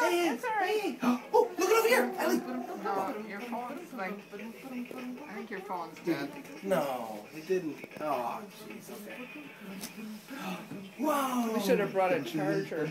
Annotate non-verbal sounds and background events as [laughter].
Hey, It's all right. hey. [gasps] Oh, look over here, Ellie. No, your phone's like. I think your phone's dead. No, it didn't. Oh, jeez. Okay. [gasps] Whoa. We should have brought a charger.